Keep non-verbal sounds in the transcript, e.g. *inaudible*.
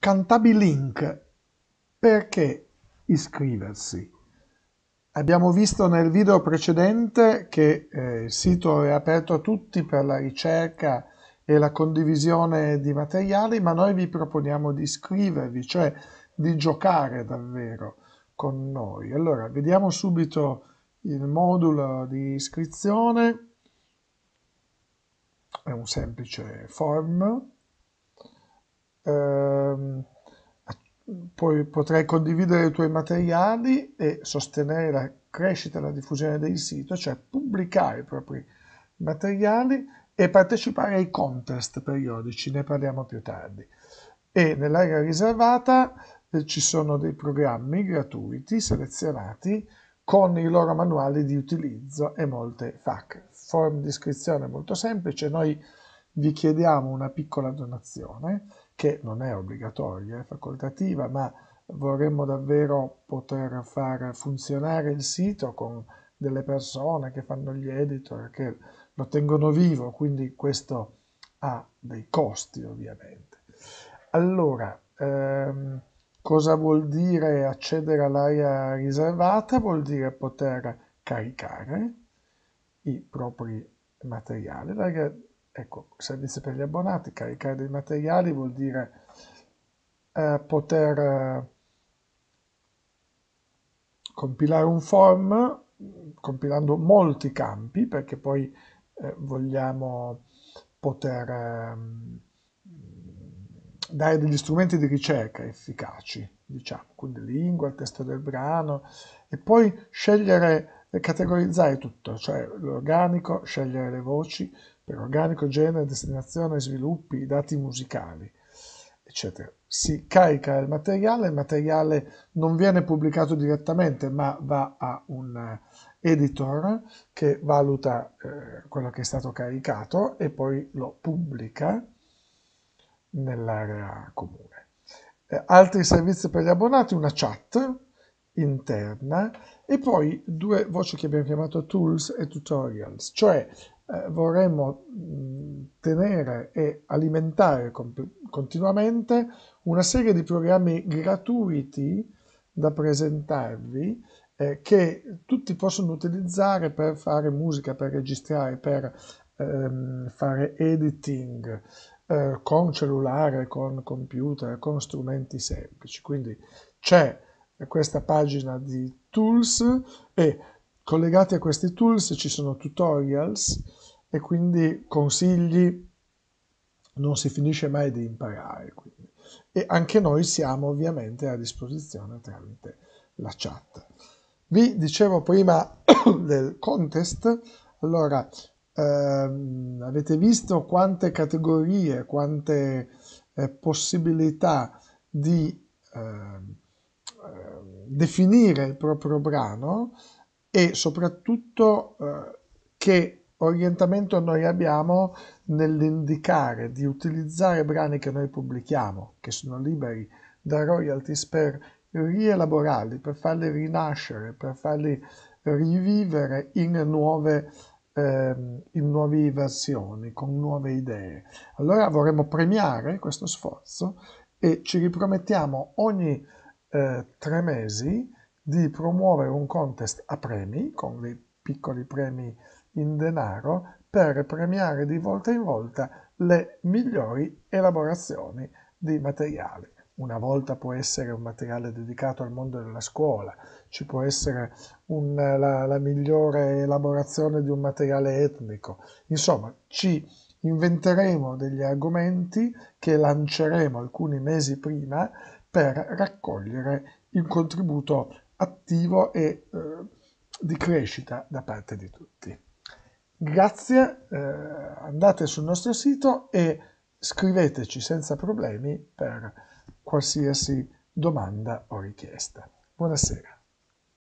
Cantabilink, perché iscriversi? Abbiamo visto nel video precedente che eh, il sito è aperto a tutti per la ricerca e la condivisione di materiali, ma noi vi proponiamo di iscrivervi, cioè di giocare davvero con noi. Allora, vediamo subito il modulo di iscrizione. È un semplice form ehm, poi potrai condividere i tuoi materiali e sostenere la crescita e la diffusione del sito, cioè pubblicare i propri materiali e partecipare ai contest periodici, ne parliamo più tardi. E nell'area riservata eh, ci sono dei programmi gratuiti selezionati con i loro manuali di utilizzo e molte FAQ. Form di iscrizione molto semplice, noi vi chiediamo una piccola donazione che non è obbligatoria, è facoltativa, ma vorremmo davvero poter far funzionare il sito con delle persone che fanno gli editor, che lo tengono vivo, quindi questo ha dei costi ovviamente. Allora, ehm, cosa vuol dire accedere all'area riservata? Vuol dire poter caricare i propri materiali. Ecco, servizi per gli abbonati, caricare dei materiali vuol dire eh, poter eh, compilare un form compilando molti campi perché poi eh, vogliamo poter ehm, dare degli strumenti di ricerca efficaci, diciamo, quindi lingua, il testo del brano e poi scegliere e categorizzare tutto, cioè l'organico, scegliere le voci, per organico, genere, destinazione, sviluppi, dati musicali, eccetera. Si carica il materiale, il materiale non viene pubblicato direttamente, ma va a un editor che valuta eh, quello che è stato caricato e poi lo pubblica nell'area comune. Eh, altri servizi per gli abbonati, una chat interna e poi due voci che abbiamo chiamato tools e tutorials, cioè eh, vorremmo tenere e alimentare continuamente una serie di programmi gratuiti da presentarvi eh, che tutti possono utilizzare per fare musica, per registrare, per ehm, fare editing eh, con cellulare, con computer, con strumenti semplici. Quindi c'è questa pagina di tools e collegati a questi tools ci sono tutorials e quindi consigli, non si finisce mai di imparare. Quindi. E anche noi siamo ovviamente a disposizione tramite la chat. Vi dicevo prima *coughs* del contest, allora ehm, avete visto quante categorie, quante eh, possibilità di eh, definire il proprio brano e soprattutto eh, che orientamento noi abbiamo nell'indicare di utilizzare brani che noi pubblichiamo, che sono liberi da royalties per rielaborarli, per farli rinascere, per farli rivivere in nuove, eh, in nuove versioni, con nuove idee. Allora vorremmo premiare questo sforzo e ci ripromettiamo ogni eh, tre mesi di promuovere un contest a premi, con dei piccoli premi in denaro, per premiare di volta in volta le migliori elaborazioni di materiali. Una volta può essere un materiale dedicato al mondo della scuola, ci può essere un, la, la migliore elaborazione di un materiale etnico. Insomma, ci inventeremo degli argomenti che lanceremo alcuni mesi prima per raccogliere il contributo attivo e eh, di crescita da parte di tutti. Grazie, eh, andate sul nostro sito e scriveteci senza problemi per qualsiasi domanda o richiesta. Buonasera.